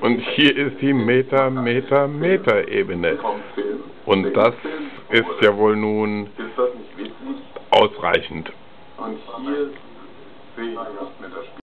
Und hier ist die Meter, Meter, Meter Ebene. Und das ist ja wohl nun ausreichend. Und hier sehe ich nicht mehr das Spiel.